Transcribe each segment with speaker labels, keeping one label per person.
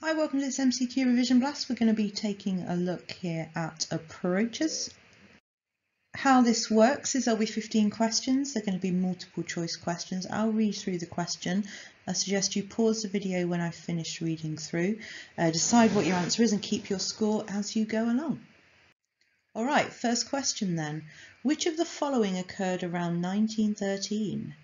Speaker 1: Hi, welcome to this MCQ Revision Blast. We're going to be taking a look here at approaches. How this works is there'll be 15 questions. They're going to be multiple choice questions. I'll read through the question. I suggest you pause the video when I finish reading through. Uh, decide what your answer is and keep your score as you go along. All right, first question then. Which of the following occurred around 1913?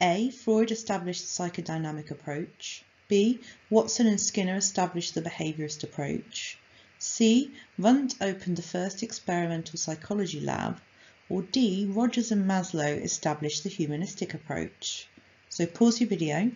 Speaker 1: A. Freud established the psychodynamic approach. B. Watson and Skinner established the behaviourist approach. C. Wundt opened the first experimental psychology lab. Or D. Rogers and Maslow established the humanistic approach. So pause your video.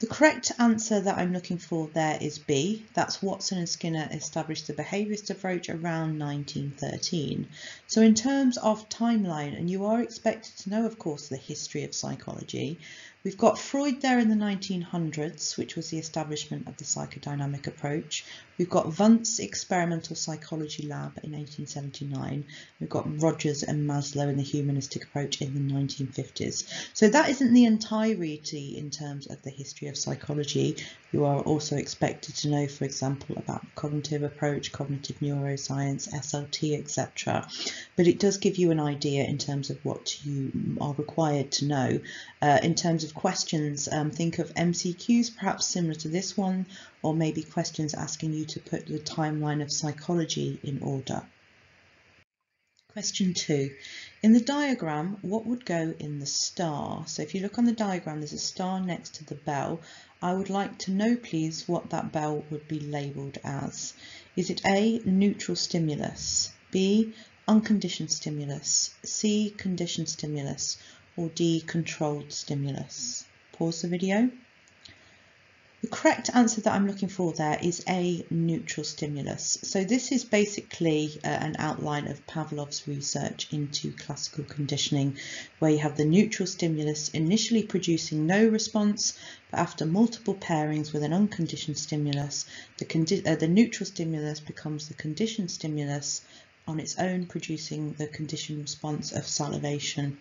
Speaker 1: The correct answer that I'm looking for there is B. That's Watson and Skinner established the behaviourist approach around 1913. So in terms of timeline, and you are expected to know, of course, the history of psychology, We've got Freud there in the 1900s, which was the establishment of the psychodynamic approach. We've got Wundt's experimental psychology lab in 1879. We've got Rogers and Maslow in the humanistic approach in the 1950s. So that isn't the entirety in terms of the history of psychology. You are also expected to know, for example, about the cognitive approach, cognitive neuroscience, SLT, etc. But it does give you an idea in terms of what you are required to know uh, in terms of of questions, um, think of MCQs perhaps similar to this one, or maybe questions asking you to put the timeline of psychology in order. Question two, in the diagram, what would go in the star? So if you look on the diagram, there's a star next to the bell. I would like to know, please, what that bell would be labelled as. Is it A, neutral stimulus, B, unconditioned stimulus, C, conditioned stimulus, or D, controlled stimulus. Pause the video. The correct answer that I'm looking for there is A, neutral stimulus. So this is basically uh, an outline of Pavlov's research into classical conditioning, where you have the neutral stimulus initially producing no response, but after multiple pairings with an unconditioned stimulus, the, uh, the neutral stimulus becomes the conditioned stimulus on its own, producing the conditioned response of salivation.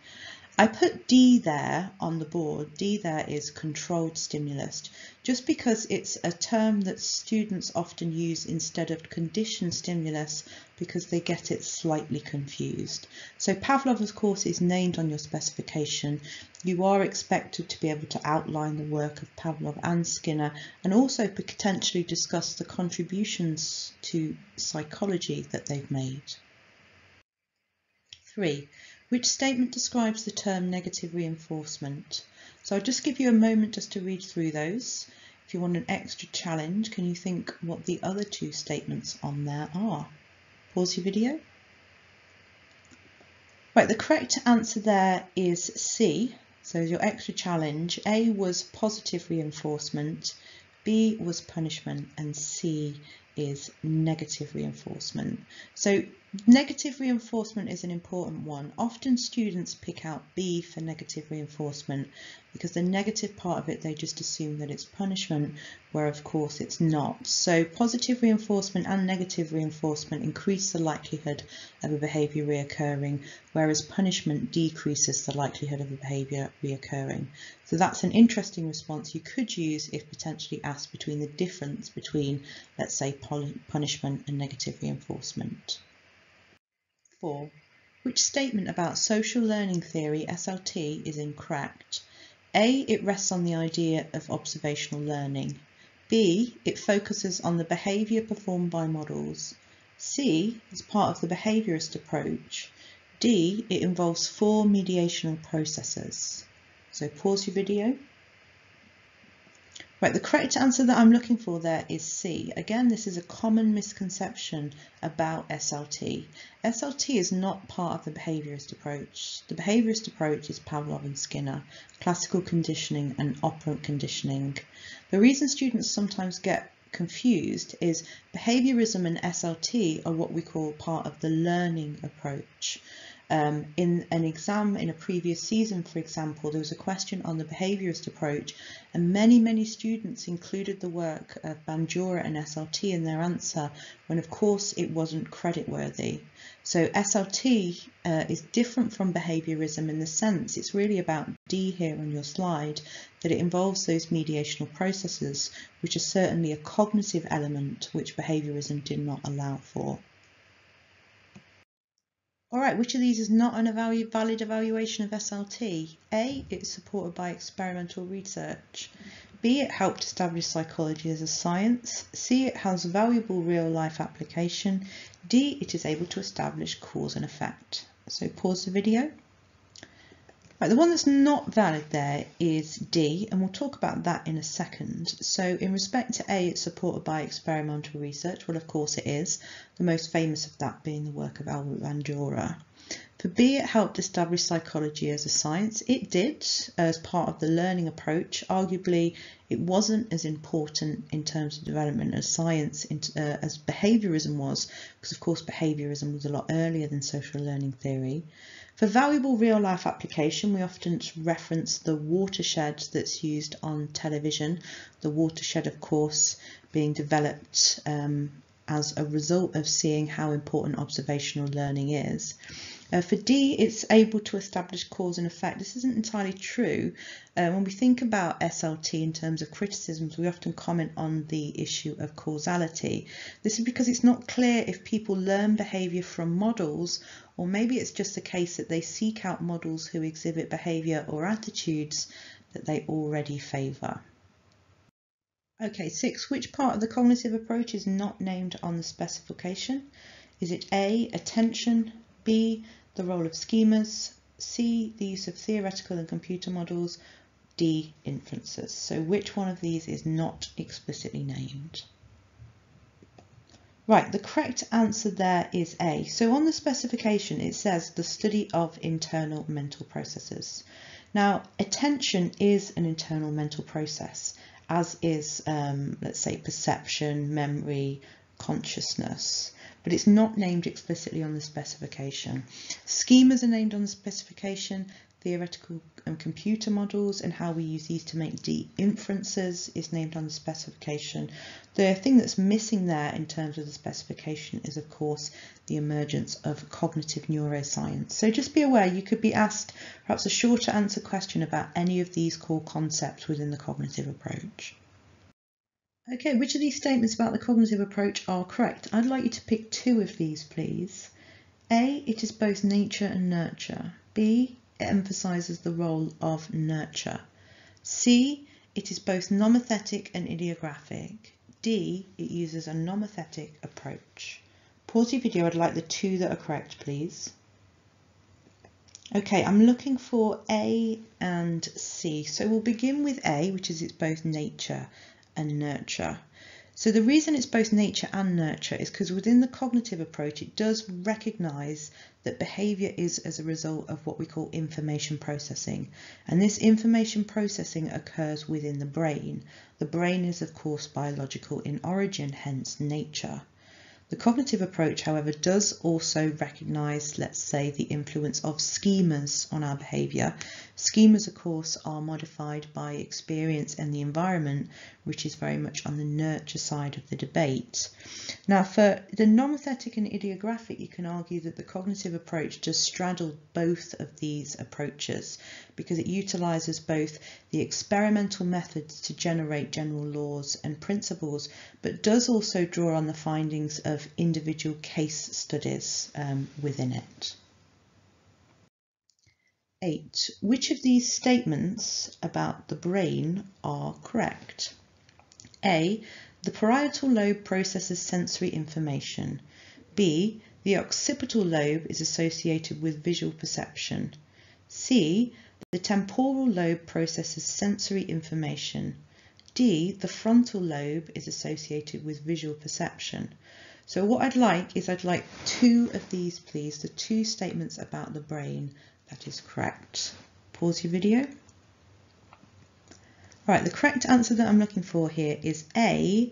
Speaker 1: I put D there on the board. D there is controlled stimulus, just because it's a term that students often use instead of conditioned stimulus because they get it slightly confused. So Pavlov, of course, is named on your specification. You are expected to be able to outline the work of Pavlov and Skinner and also potentially discuss the contributions to psychology that they've made. Three, which statement describes the term negative reinforcement? So I'll just give you a moment just to read through those. If you want an extra challenge, can you think what the other two statements on there are? Pause your video. Right, the correct answer there is C. So your extra challenge, A was positive reinforcement, B was punishment, and C is negative reinforcement. So negative reinforcement is an important one. Often students pick out B for negative reinforcement because the negative part of it, they just assume that it's punishment, where of course it's not. So positive reinforcement and negative reinforcement increase the likelihood of a behaviour reoccurring, whereas punishment decreases the likelihood of a behaviour reoccurring. So that's an interesting response you could use if potentially asked between the difference between, let's say, punishment and negative reinforcement. 4. Which statement about social learning theory, SLT, is incorrect? A. It rests on the idea of observational learning. B. It focuses on the behaviour performed by models. C. It's part of the behaviourist approach. D. It involves four mediational processes. So pause your video. Right, the correct answer that I'm looking for there is C. Again, this is a common misconception about SLT. SLT is not part of the behaviourist approach. The behaviourist approach is Pavlov and Skinner, classical conditioning and operant conditioning. The reason students sometimes get confused is behaviourism and SLT are what we call part of the learning approach. Um, in an exam in a previous season, for example, there was a question on the behaviourist approach and many, many students included the work of Bandura and SLT in their answer when of course it wasn't credit worthy. So SLT uh, is different from behaviourism in the sense it's really about D here on your slide, that it involves those mediational processes, which are certainly a cognitive element which behaviourism did not allow for. All right, which of these is not an evalu valid evaluation of SLT? A, it's supported by experimental research. B, it helped establish psychology as a science. C, it has valuable real life application. D, it is able to establish cause and effect. So pause the video. Right, the one that's not valid there is D, and we'll talk about that in a second. So in respect to A, it's supported by experimental research. Well, of course it is, the most famous of that being the work of Albert Bandura. For B, it helped establish psychology as a science. It did, as part of the learning approach. Arguably, it wasn't as important in terms of development as science uh, as behaviourism was, because of course behaviourism was a lot earlier than social learning theory. For valuable real life application, we often reference the watershed that's used on television. The watershed, of course, being developed um, as a result of seeing how important observational learning is. Uh, for D, it's able to establish cause and effect. This isn't entirely true. Uh, when we think about SLT in terms of criticisms, we often comment on the issue of causality. This is because it's not clear if people learn behaviour from models or maybe it's just a case that they seek out models who exhibit behaviour or attitudes that they already favour. Okay, six, which part of the cognitive approach is not named on the specification? Is it A, attention, B, the role of schemas, C, the use of theoretical and computer models, D, inferences. So which one of these is not explicitly named? Right, the correct answer there is A. So on the specification, it says the study of internal mental processes. Now, attention is an internal mental process, as is, um, let's say, perception, memory, consciousness but it's not named explicitly on the specification. Schemas are named on the specification, theoretical and computer models and how we use these to make deep inferences is named on the specification. The thing that's missing there in terms of the specification is of course the emergence of cognitive neuroscience. So just be aware you could be asked perhaps a shorter answer question about any of these core concepts within the cognitive approach. Okay, which of these statements about the cognitive approach are correct? I'd like you to pick two of these, please. A, it is both nature and nurture. B, it emphasises the role of nurture. C, it is both nomothetic and ideographic. D, it uses a nomothetic approach. Pause your video, I'd like the two that are correct, please. Okay, I'm looking for A and C. So we'll begin with A, which is it's both nature and nurture. So the reason it's both nature and nurture is because within the cognitive approach, it does recognize that behavior is as a result of what we call information processing. And this information processing occurs within the brain. The brain is of course biological in origin, hence nature. The cognitive approach, however, does also recognise, let's say, the influence of schemas on our behaviour. Schemas, of course, are modified by experience and the environment, which is very much on the nurture side of the debate. Now, for the nomothetic and ideographic, you can argue that the cognitive approach does straddle both of these approaches because it utilises both the experimental methods to generate general laws and principles, but does also draw on the findings of individual case studies um, within it. 8. Which of these statements about the brain are correct? A. The parietal lobe processes sensory information. B. The occipital lobe is associated with visual perception. C. The temporal lobe processes sensory information. D. The frontal lobe is associated with visual perception. So what I'd like is I'd like two of these, please, the two statements about the brain. That is correct. Pause your video. Right, the correct answer that I'm looking for here is A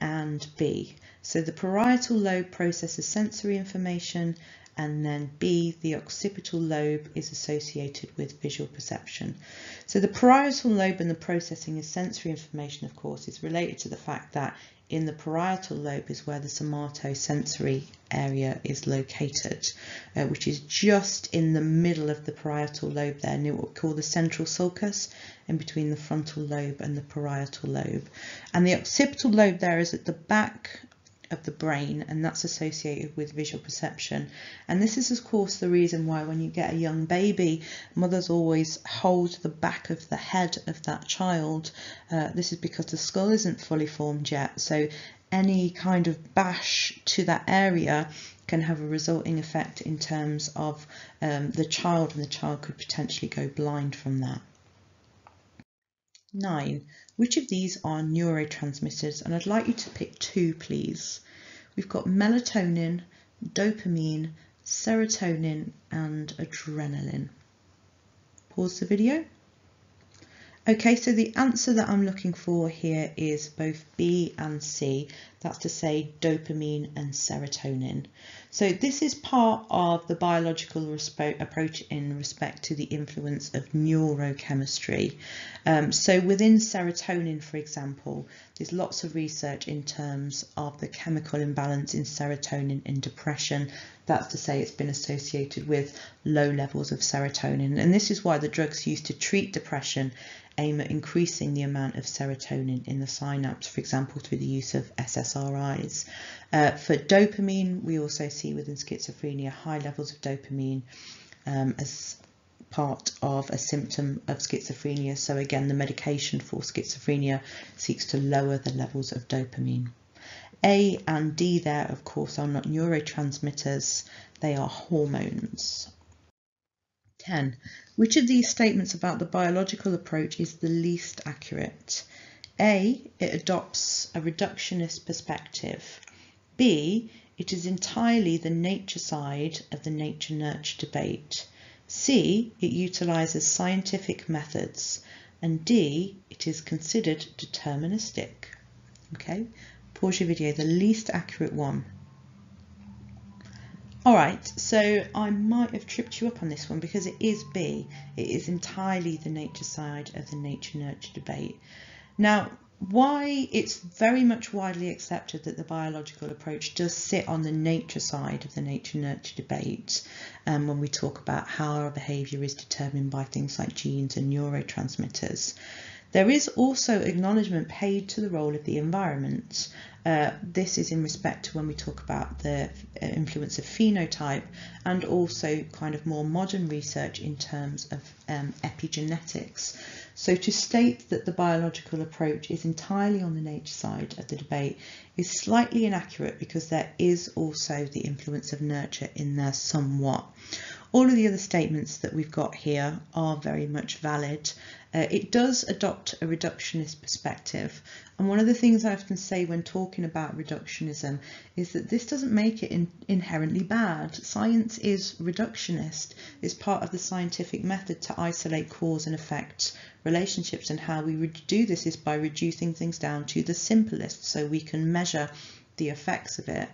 Speaker 1: and B. So the parietal lobe processes sensory information and then B, the occipital lobe is associated with visual perception. So the parietal lobe and the processing of sensory information, of course, is related to the fact that in the parietal lobe is where the somatosensory area is located, uh, which is just in the middle of the parietal lobe there, near what we call the central sulcus, in between the frontal lobe and the parietal lobe. And the occipital lobe there is at the back of the brain and that's associated with visual perception and this is of course the reason why when you get a young baby mothers always hold the back of the head of that child uh, this is because the skull isn't fully formed yet so any kind of bash to that area can have a resulting effect in terms of um, the child and the child could potentially go blind from that. 9. Which of these are neurotransmitters? And I'd like you to pick two, please. We've got melatonin, dopamine, serotonin, and adrenaline. Pause the video. Okay, so the answer that I'm looking for here is both B and C. That's to say dopamine and serotonin. So this is part of the biological approach in respect to the influence of neurochemistry. Um, so within serotonin, for example, there's lots of research in terms of the chemical imbalance in serotonin in depression. That's to say it's been associated with low levels of serotonin. And this is why the drugs used to treat depression aim at increasing the amount of serotonin in the synapse, for example, through the use of SSRIs. Uh, for dopamine, we also see within schizophrenia high levels of dopamine um, as part of a symptom of schizophrenia. So again, the medication for schizophrenia seeks to lower the levels of dopamine. A and D there, of course, are not neurotransmitters, they are hormones. 10. Which of these statements about the biological approach is the least accurate? A. It adopts a reductionist perspective. B. It is entirely the nature side of the nature-nurture debate. C. It utilises scientific methods. And D. It is considered deterministic. Okay, pause your video, the least accurate one. All right, so I might have tripped you up on this one because it is B. It is entirely the nature side of the nature-nurture debate. Now, why it's very much widely accepted that the biological approach does sit on the nature side of the nature-nurture debate um, when we talk about how our behaviour is determined by things like genes and neurotransmitters. There is also acknowledgement paid to the role of the environment. Uh, this is in respect to when we talk about the uh, influence of phenotype and also kind of more modern research in terms of um, epigenetics. So to state that the biological approach is entirely on the nature side of the debate is slightly inaccurate because there is also the influence of nurture in there somewhat. All of the other statements that we've got here are very much valid. Uh, it does adopt a reductionist perspective. And one of the things I often say when talking about reductionism is that this doesn't make it in, inherently bad. Science is reductionist. It's part of the scientific method to isolate cause and effect relationships. And how we do this is by reducing things down to the simplest so we can measure the effects of it.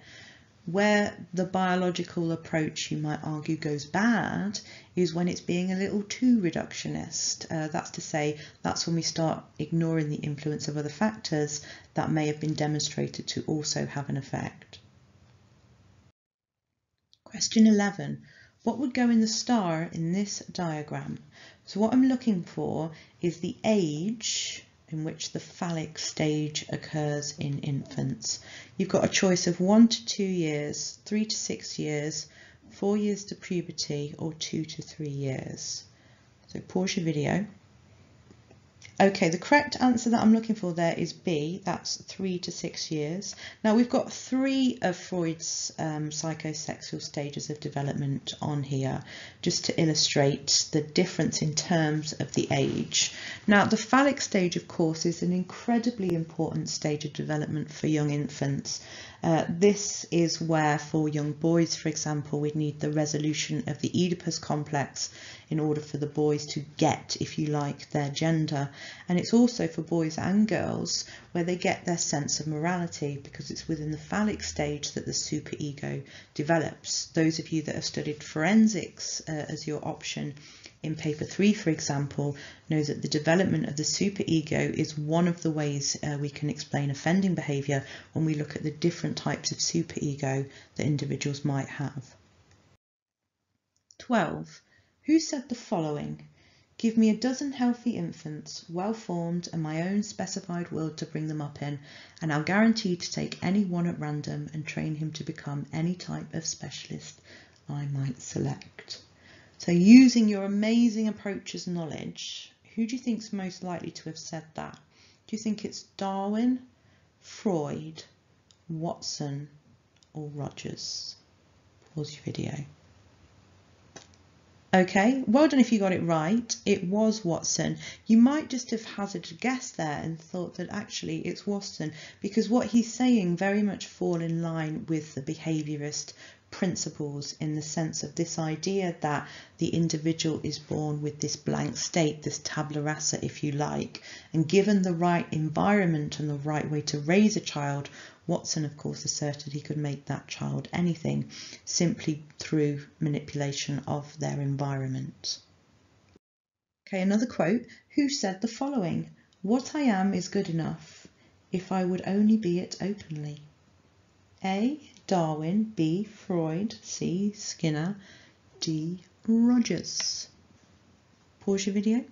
Speaker 1: Where the biological approach, you might argue, goes bad is when it's being a little too reductionist. Uh, that's to say, that's when we start ignoring the influence of other factors that may have been demonstrated to also have an effect. Question 11. What would go in the star in this diagram? So what I'm looking for is the age in which the phallic stage occurs in infants. You've got a choice of one to two years, three to six years, four years to puberty, or two to three years. So pause your video. Okay, the correct answer that I'm looking for there is B, that's three to six years. Now we've got three of Freud's um, psychosexual stages of development on here, just to illustrate the difference in terms of the age. Now the phallic stage, of course, is an incredibly important stage of development for young infants. Uh, this is where for young boys, for example, we'd need the resolution of the Oedipus complex in order for the boys to get, if you like, their gender. And it's also for boys and girls where they get their sense of morality because it's within the phallic stage that the superego develops. Those of you that have studied forensics uh, as your option in paper three, for example, know that the development of the superego is one of the ways uh, we can explain offending behaviour when we look at the different types of superego that individuals might have. 12. Who said the following? Give me a dozen healthy infants, well formed, and my own specified world to bring them up in, and I'll guarantee to take any one at random and train him to become any type of specialist I might select. So using your amazing approaches knowledge, who do you think is most likely to have said that? Do you think it's Darwin, Freud, Watson or Rogers? Pause your video. Okay, well done if you got it right. It was Watson. You might just have hazarded a guess there and thought that actually it's Watson because what he's saying very much fall in line with the behaviourist principles in the sense of this idea that the individual is born with this blank state, this tabula rasa, if you like, and given the right environment and the right way to raise a child, Watson, of course, asserted he could make that child anything simply through manipulation of their environment. Okay, another quote. Who said the following? What I am is good enough if I would only be it openly. A. Darwin, B. Freud, C. Skinner, D. Rogers. Pause your video.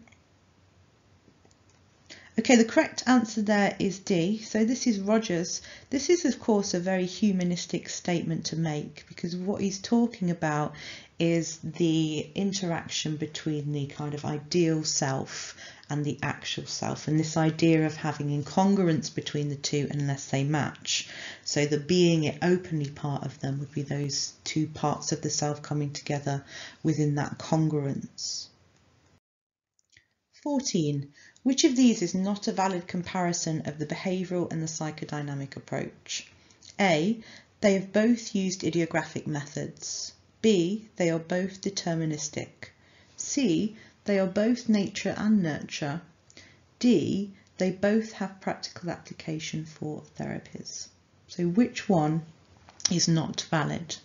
Speaker 1: Okay, the correct answer there is D. So this is Rogers. This is, of course, a very humanistic statement to make because what he's talking about is the interaction between the kind of ideal self and the actual self and this idea of having incongruence between the two unless they match. So the being it openly part of them would be those two parts of the self coming together within that congruence. 14. Which of these is not a valid comparison of the behavioural and the psychodynamic approach? A. They have both used ideographic methods. B. They are both deterministic. C. They are both nature and nurture. D. They both have practical application for therapies. So which one is not valid?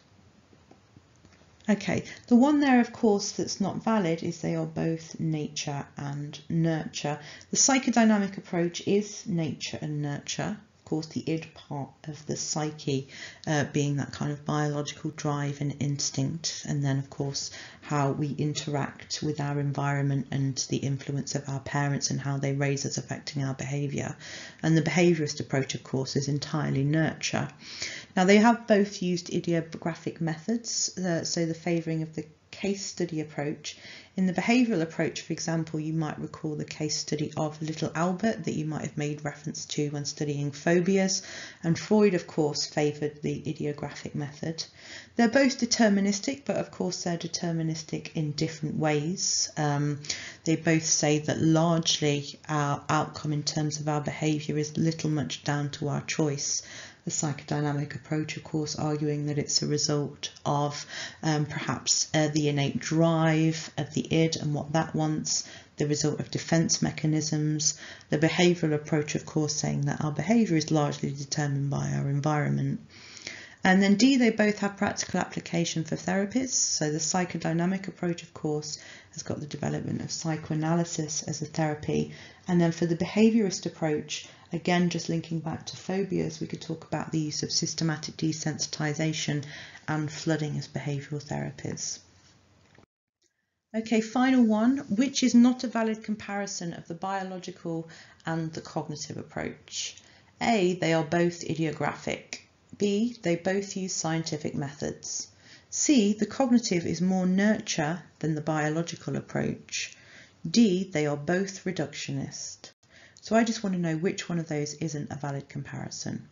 Speaker 1: Okay, the one there, of course, that's not valid is they are both nature and nurture. The psychodynamic approach is nature and nurture. Course, the id part of the psyche uh, being that kind of biological drive and instinct, and then, of course, how we interact with our environment and the influence of our parents and how they raise us affecting our behaviour. And the behaviourist approach, of course, is entirely nurture. Now they have both used ideographic methods, uh, so the favouring of the case study approach. In the behavioural approach, for example, you might recall the case study of little Albert that you might have made reference to when studying phobias, and Freud, of course, favoured the ideographic method. They're both deterministic, but of course they're deterministic in different ways. Um, they both say that largely our outcome in terms of our behaviour is little much down to our choice the psychodynamic approach, of course, arguing that it's a result of um, perhaps uh, the innate drive of the id and what that wants, the result of defense mechanisms. The behavioral approach, of course, saying that our behavior is largely determined by our environment. And then D, they both have practical application for therapists. So the psychodynamic approach, of course, has got the development of psychoanalysis as a therapy. And then for the behaviorist approach, Again, just linking back to phobias, we could talk about the use of systematic desensitization and flooding as behavioral therapies. Okay, final one, which is not a valid comparison of the biological and the cognitive approach. A, they are both ideographic. B, they both use scientific methods. C, the cognitive is more nurture than the biological approach. D, they are both reductionist. So I just want to know which one of those isn't a valid comparison.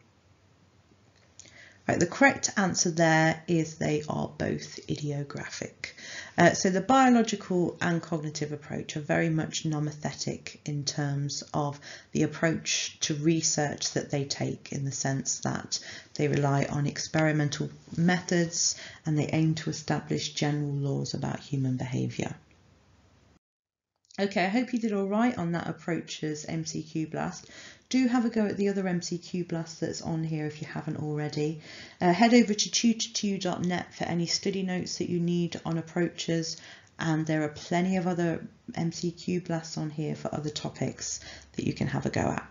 Speaker 1: Right, the correct answer there is they are both ideographic. Uh, so the biological and cognitive approach are very much nomothetic in terms of the approach to research that they take in the sense that they rely on experimental methods and they aim to establish general laws about human behaviour. Okay, I hope you did all right on that approaches MCQ blast. Do have a go at the other MCQ blast that's on here if you haven't already. Uh, head over to tutor2u.net for any study notes that you need on approaches and there are plenty of other MCQ blasts on here for other topics that you can have a go at.